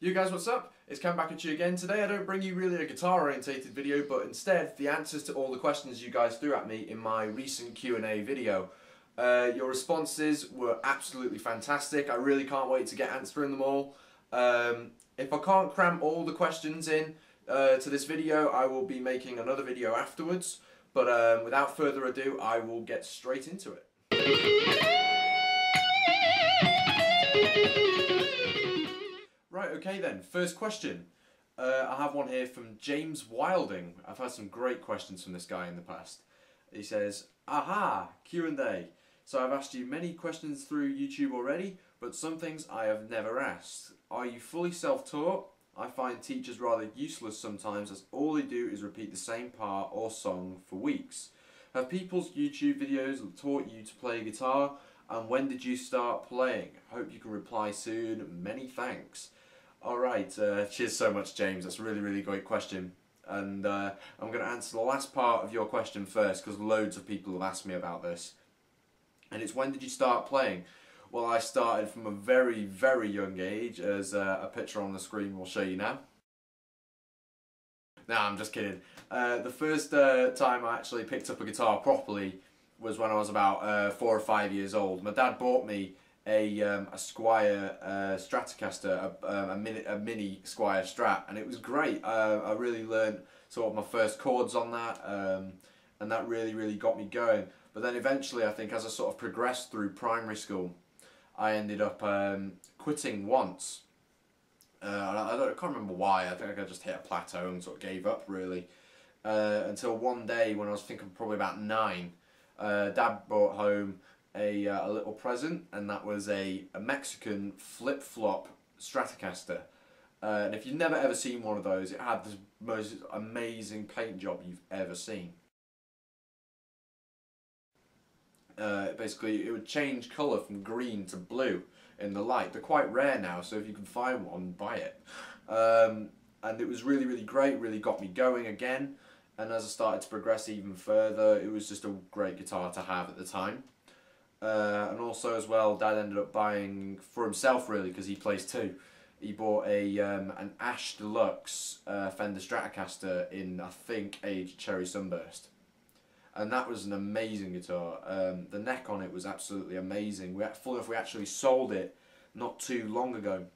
You guys, what's up? It's Cam back at you again. Today I don't bring you really a guitar orientated video, but instead the answers to all the questions you guys threw at me in my recent Q&A video. Uh, your responses were absolutely fantastic. I really can't wait to get answering them all. Um, if I can't cram all the questions in uh, to this video, I will be making another video afterwards. But um, without further ado, I will get straight into it. Right, okay then. First question. Uh, I have one here from James Wilding. I've had some great questions from this guy in the past. He says, Aha! Q&A. So I've asked you many questions through YouTube already, but some things I have never asked. Are you fully self-taught? I find teachers rather useless sometimes as all they do is repeat the same part or song for weeks. Have people's YouTube videos taught you to play guitar? And when did you start playing? Hope you can reply soon. Many thanks. Alright, uh, cheers so much James, that's a really really great question. And uh, I'm going to answer the last part of your question first because loads of people have asked me about this. And it's when did you start playing? Well I started from a very very young age as uh, a picture on the screen will show you now. Nah, I'm just kidding. Uh, the first uh, time I actually picked up a guitar properly was when I was about uh, four or five years old. My dad bought me a, um, a Squier uh, Stratocaster, a, um, a, mini, a mini Squier Strat, and it was great. Uh, I really learned sort of my first chords on that, um, and that really, really got me going. But then eventually, I think as I sort of progressed through primary school, I ended up um, quitting once. Uh, I, I, can't remember why, I think I just hit a plateau and sort of gave up really. Uh, until one day when I was thinking probably about nine, uh, Dad brought home a, uh, a little present, and that was a, a Mexican flip-flop Stratocaster. Uh, and if you've never ever seen one of those, it had the most amazing paint job you've ever seen. Uh, basically, it would change colour from green to blue in the light. They're quite rare now, so if you can find one, buy it. Um, and it was really, really great, really got me going again. And as I started to progress even further, it was just a great guitar to have at the time. Uh, and also as well, Dad ended up buying for himself really because he plays too. He bought a um, an Ash Deluxe uh, Fender Stratocaster in I think age Cherry Sunburst, and that was an amazing guitar. Um, the neck on it was absolutely amazing. We full enough we actually sold it not too long ago.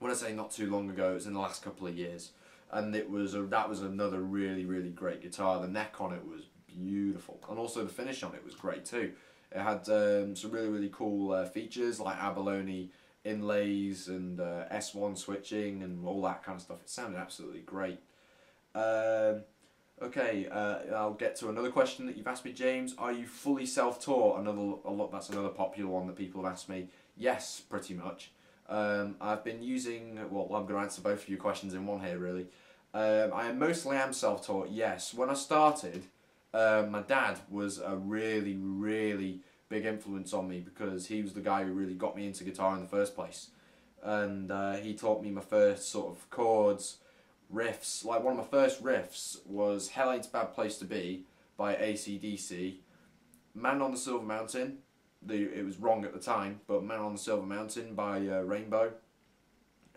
When I say not too long ago, it was in the last couple of years, and it was a, that was another really really great guitar. The neck on it was beautiful, and also the finish on it was great too. It had um, some really, really cool uh, features like abalone inlays and uh, S1 switching and all that kind of stuff. It sounded absolutely great. Um, okay, uh, I'll get to another question that you've asked me, James. Are you fully self-taught? Another, a lot. That's another popular one that people have asked me. Yes, pretty much. Um, I've been using. Well, I'm going to answer both of your questions in one here, really. Um, I mostly am self-taught. Yes, when I started, uh, my dad was a really, really big influence on me because he was the guy who really got me into guitar in the first place. And uh, he taught me my first sort of chords, riffs. Like one of my first riffs was Hell Ain't a Bad Place to Be by ACDC. Man on the Silver Mountain, the, it was wrong at the time, but Man on the Silver Mountain by uh, Rainbow.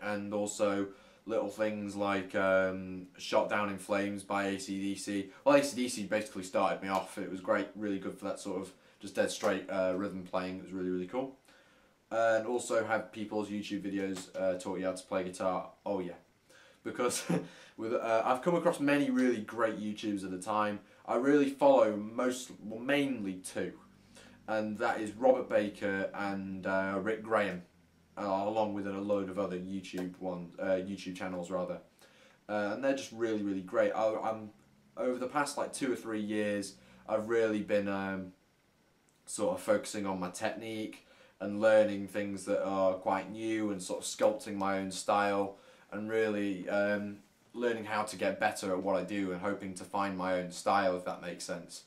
And also little things like um, Shot Down in Flames by ACDC. Well, ACDC basically started me off. It was great, really good for that sort of just dead straight uh, rhythm playing. It was really, really cool. And also have people's YouTube videos uh, taught you how to play guitar. Oh yeah. Because with uh, I've come across many really great YouTubers at the time. I really follow most, well mainly two. And that is Robert Baker and uh, Rick Graham uh, along with a load of other YouTube ones, uh, YouTube channels rather, uh, and they're just really really great. I, am over the past like two or three years, I've really been um, sort of focusing on my technique and learning things that are quite new and sort of sculpting my own style and really um, learning how to get better at what I do and hoping to find my own style if that makes sense.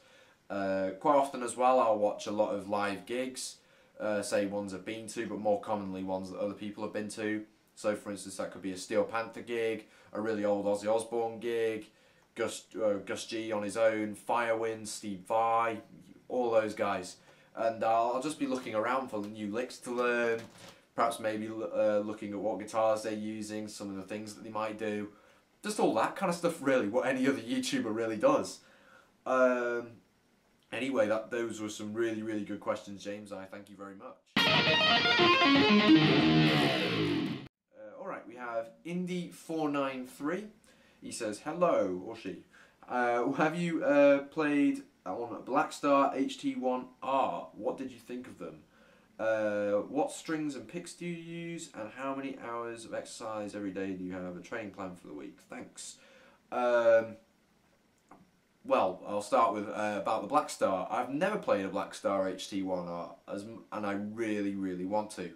Uh, quite often as well I'll watch a lot of live gigs uh, say ones I've been to, but more commonly ones that other people have been to. So for instance, that could be a Steel Panther gig, a really old Ozzy Osbourne gig, Gus, uh, Gus G on his own, Firewind, Steve Vai, all those guys. And uh, I'll just be looking around for new licks to learn, perhaps maybe uh, looking at what guitars they're using, some of the things that they might do, just all that kind of stuff. Really, what any other YouTuber really does. Um, anyway, that those were some really really good questions, James. I thank you very much. Uh, all right, we have Indy four nine three. He says hello, or she. Uh, have you uh, played on Blackstar HT1R? What did you think of them? Uh, what strings and picks do you use, and how many hours of exercise every day do you have a training plan for the week? Thanks. Um, well, I'll start with uh, about the Blackstar. I've never played a Blackstar HT1R, as, and I really, really want to.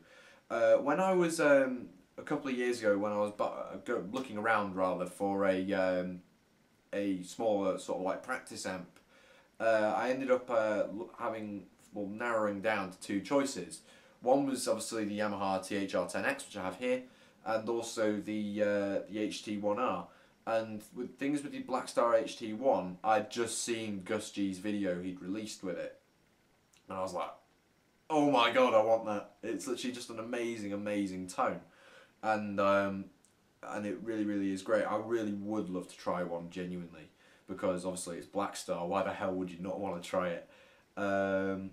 Uh, when I was um, a couple of years ago, when I was uh, looking around rather for a um, a smaller sort of like practice amp, uh, I ended up uh, having well narrowing down to two choices. One was obviously the Yamaha THR10X, which I have here, and also the uh, the HT1R. And with things with the Blackstar HT1, I'd just seen Gus G's video he'd released with it, and I was like, "Oh my god, I want that!" It's literally just an amazing, amazing tone, and um, and it really, really is great. I really would love to try one genuinely because obviously it's Blackstar. Why the hell would you not want to try it? Um,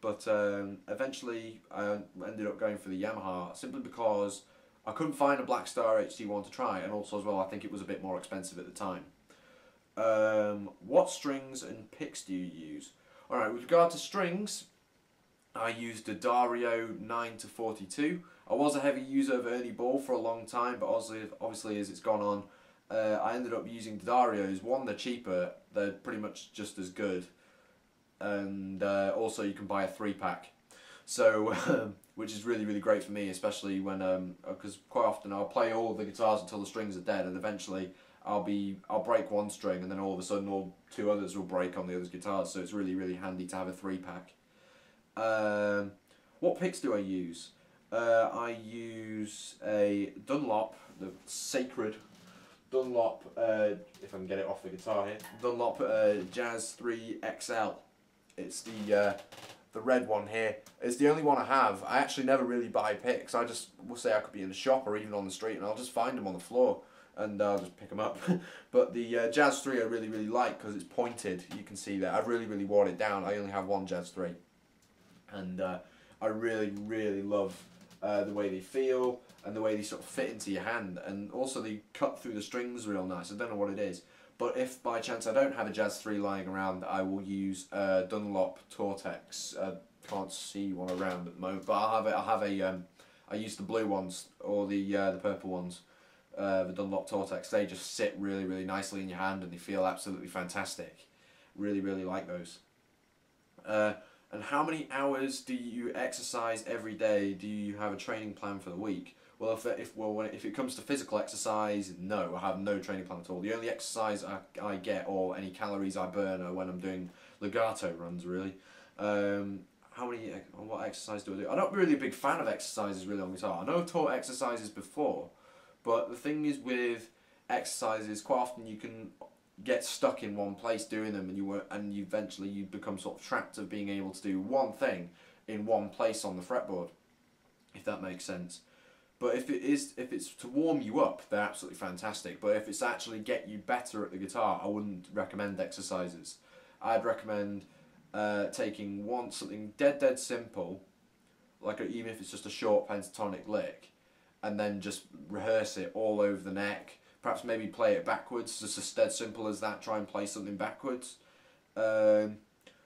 but um, eventually I ended up going for the Yamaha simply because I couldn't find a Blackstar HT1 to try and also as well I think it was a bit more expensive at the time. Um, what strings and picks do you use? Alright, with regard to strings, I used a D'Addario 9 to 42. I was a heavy user of Ernie Ball for a long time, but obviously, obviously as it's gone on, uh, I ended up using the D'Addarios. One, they're cheaper, they're pretty much just as good, and uh, also you can buy a three pack. So, which is really really great for me, especially when because um, quite often I'll play all the guitars until the strings are dead, and eventually I'll be I'll break one string, and then all of a sudden all two others will break on the other's guitars. So it's really really handy to have a three pack. Um, what picks do I use? Uh, I use a Dunlop, the sacred Dunlop, uh, if I can get it off the guitar here, Dunlop uh, Jazz 3 XL. It's the uh, the red one here is the only one I have. I actually never really buy picks. I just will say I could be in the shop or even on the street and I'll just find them on the floor and I'll just pick them up. but the uh, Jazz 3 I really really like because it's pointed. You can see that. I've really really worn it down. I only have one Jazz 3. And uh, I really really love uh, the way they feel and the way they sort of fit into your hand and also they cut through the strings real nice. I don't know what it is. But if by chance I don't have a Jazz 3 lying around, I will use uh, Dunlop Tortex. Uh, can't see one around at the moment, but I'll have it. I'll have a. Um, I use the blue ones or the uh, the purple ones, uh, the Dunlop Tortex. They just sit really really nicely in your hand and they feel absolutely fantastic. Really really like those. Uh, and how many hours do you exercise every day? Do you have a training plan for the week? Well, if, if well when, if it comes to physical exercise, no, I have no training plan at all. The only exercise I, I get or any calories I burn are when I'm doing legato runs. Really, um, how many what exercise do I do? I'm not really a big fan of exercises really on guitar. I know I've taught exercises before, but the thing is with exercises, quite often you can get stuck in one place doing them, and you and you eventually you become sort of trapped of being able to do one thing in one place on the fretboard, if that makes sense. But if it is, if it's to warm you up, they're absolutely fantastic. But if it's actually get you better at the guitar, I wouldn't recommend exercises. I'd recommend uh, taking one something dead dead simple, like a, even if it's just a short pentatonic lick, and then just rehearse it all over the neck. Perhaps maybe play it backwards, just as dead simple as that. Try and play something backwards. Um,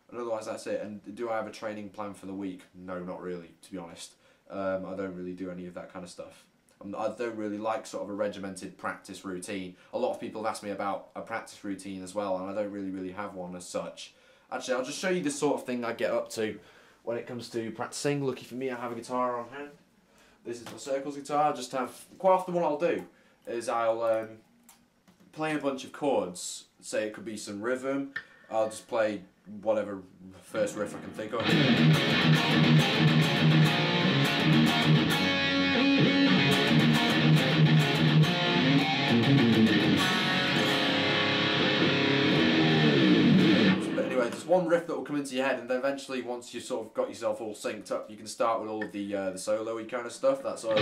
and otherwise, that's it. And do I have a training plan for the week? No, not really, to be honest. Um, I don't really do any of that kind of stuff. Um, I don't really like sort of a regimented practice routine. A lot of people have asked me about a practice routine as well, and I don't really, really have one as such. Actually, I'll just show you the sort of thing I get up to when it comes to practicing. Lucky for me, I have a guitar on hand. This is my Circles guitar. I just have, quite often what I'll do is I'll um, play a bunch of chords. Say it could be some rhythm. I'll just play whatever first riff I can think of. One riff that will come into your head, and then eventually, once you sort of got yourself all synced up, you can start with all of the uh, the solo-y kind of stuff. That's all.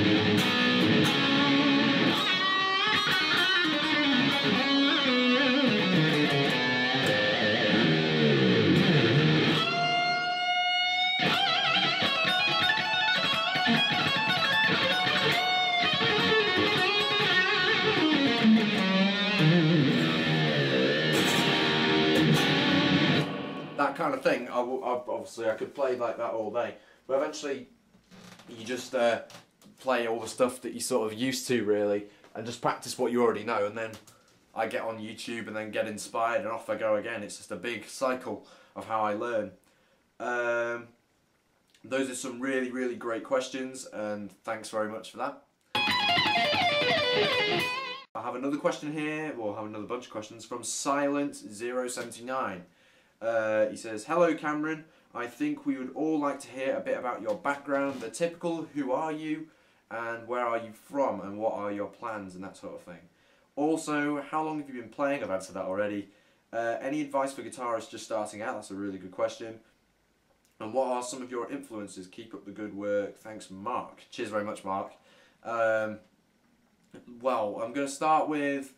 That kind of thing. I, will- I, obviously, I could play like that all day, but eventually, you just uh, play all the stuff that you sort of used to really, and just practice what you already know, and then I get on YouTube and then get inspired, and off I go again. It's just a big cycle of how I learn. Um, those are some really, really great questions, and thanks very much for that. I have another question here, we'll have another bunch of questions from Silent079. Uh, he says, Hello Cameron, I think we would all like to hear a bit about your background, the typical who are you, and where are you from, and what are your plans, and that sort of thing. Also, how long have you been playing? I've answered that already. Uh, any advice for guitarists just starting out? That's a really good question. And what are some of your influences? Keep up the good work. Thanks, Mark. Cheers very much, Mark. Um, well, I'm going to start with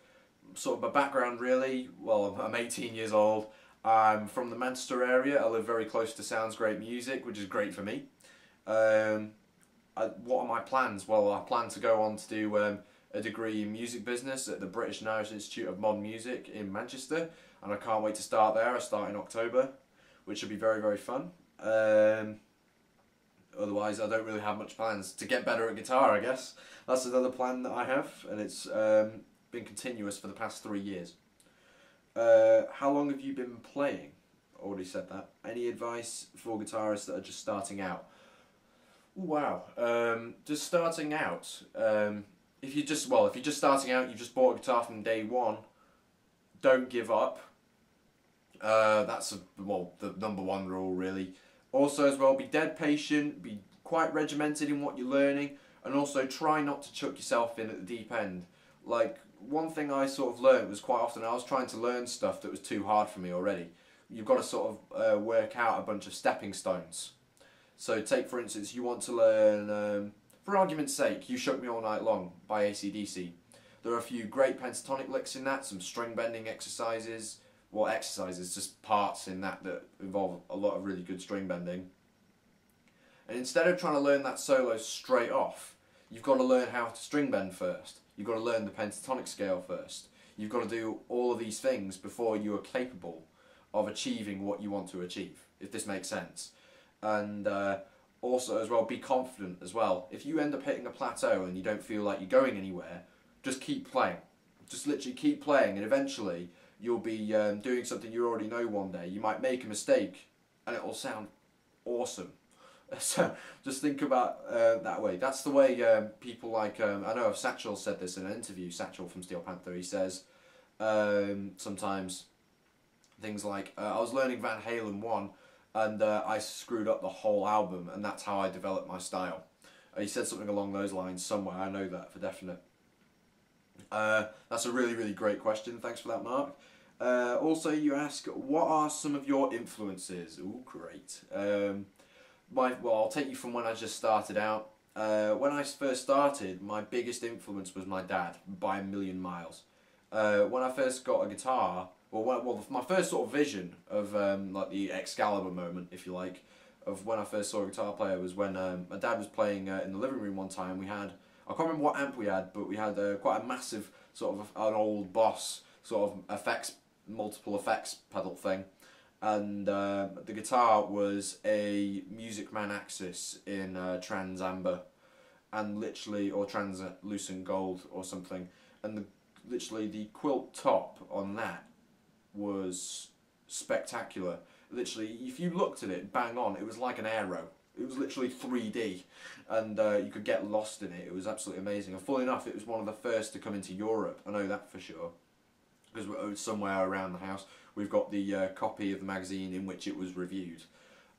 sort of my background, really. Well, I'm 18 years old. I'm from the Manchester area. I live very close to Sounds Great Music, which is great for me. Um, I, what are my plans? Well, I plan to go on to do um, a degree in music business at the British and Irish Institute of Modern Music in Manchester, and I can't wait to start there. I start in October, which should be very, very fun. Um, otherwise, I don't really have much plans to get better at guitar. I guess that's another plan that I have, and it's um, been continuous for the past three years. Uh, how long have you been playing? Already said that. Any advice for guitarists that are just starting out? Wow, um, just starting out. Um, if you just well, if you're just starting out, you've just bought a guitar from day one. Don't give up. Uh, that's a, well the number one rule really. Also as well, be dead patient. Be quite regimented in what you're learning, and also try not to chuck yourself in at the deep end. Like one thing I sort of learned was quite often I was trying to learn stuff that was too hard for me already. You've got to sort of uh, work out a bunch of stepping stones. So take for instance, you want to learn, um, for argument's sake, You Shook Me All Night Long by ACDC. There are a few great pentatonic licks in that, some string bending exercises, well exercises, just parts in that that involve a lot of really good string bending. And instead of trying to learn that solo straight off, you've got to learn how to string bend first. You've got to learn the pentatonic scale first. You've got to do all of these things before you are capable of achieving what you want to achieve, if this makes sense. And uh, also, as well, be confident as well. If you end up hitting a plateau and you don't feel like you're going anywhere, just keep playing. Just literally keep playing, and eventually you'll be um, doing something you already know one day. You might make a mistake, and it will sound awesome. So just think about uh, that way. That's the way um, people like um, I know Satchel said this in an interview. Satchel from Steel Panther. He says um, sometimes things like uh, I was learning Van Halen one, and uh, I screwed up the whole album, and that's how I developed my style. Uh, he said something along those lines somewhere. I know that for definite. Uh, that's a really really great question. Thanks for that, Mark. Uh, also, you ask, what are some of your influences? Oh, great. Um, my well, I'll take you from when I just started out. Uh, when I first started, my biggest influence was my dad by a million miles. Uh, when I first got a guitar, well, when, well, my first sort of vision of um, like the Excalibur moment, if you like, of when I first saw a guitar player was when um, my dad was playing uh, in the living room one time. We had I can't remember what amp we had, but we had uh, quite a massive sort of an old Boss sort of effects, multiple effects pedal thing and uh, the guitar was a Music Man Axis in uh, Trans Amber, and literally or Translucent Gold or something, and the literally the quilt top on that was spectacular. Literally, if you looked at it bang on, it was like an arrow. It was literally 3D, and uh, you could get lost in it. It was absolutely amazing. And full enough, it was one of the first to come into Europe. I know that for sure, because somewhere around the house we've got the uh, copy of the magazine in which it was reviewed.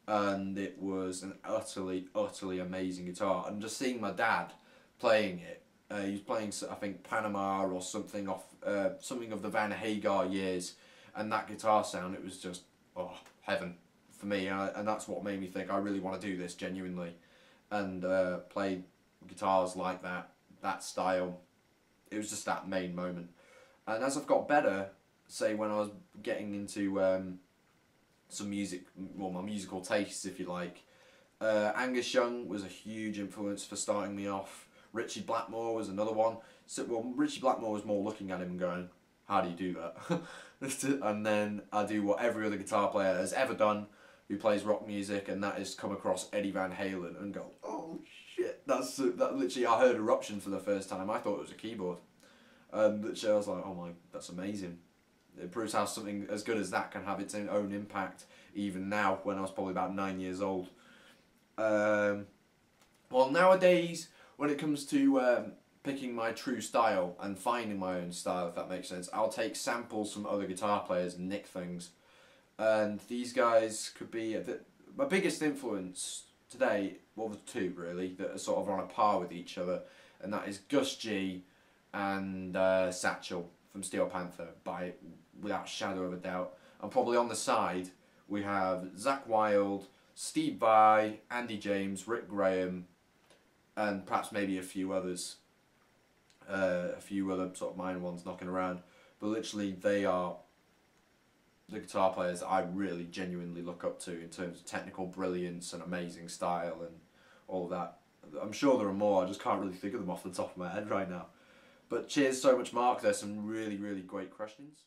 And it was an utterly, utterly amazing guitar. And just seeing my dad playing it, uh, he was playing, I think, Panama or something off, uh, something of the Van Hagar years, and that guitar sound, it was just, oh, heaven for me, and, I, and that's what made me think I really want to do this genuinely, and uh, play guitars like that, that style. It was just that main moment, and as I've got better, say when I was getting into um, some music, well, my musical tastes, if you like. Uh, Angus Young was a huge influence for starting me off. Ritchie Blackmore was another one. So, well, Ritchie Blackmore was more looking at him and going, "How do you do that?" and then I do what every other guitar player has ever done, who plays rock music, and that is come across Eddie Van Halen and go, "Oh shit!" That's that. Literally, I heard Eruption for the first time. I thought it was a keyboard, and literally, I was like, "Oh my, that's amazing." It proves how something as good as that can have its own impact, even now when I was probably about nine years old. Um, well, nowadays, when it comes to um, picking my true style and finding my own style, if that makes sense, I'll take samples from other guitar players and nick things. And these guys could be my biggest influence today. Well, the two really that are sort of on a par with each other, and that is Gus G and uh, Satchel from Steel Panther by without shadow of a doubt. And probably on the side we have Zakk Wylde, Steve Vai, Andy James, Rick Graham, and perhaps maybe a few others. Uh, a few other sort of minor ones knocking around. But literally they are the guitar players I really genuinely look up to in terms of technical brilliance and amazing style and all that. I'm sure there are more, I just can't really think of them off the top of my head right now. But cheers so much, Mark. There's some really, really great questions.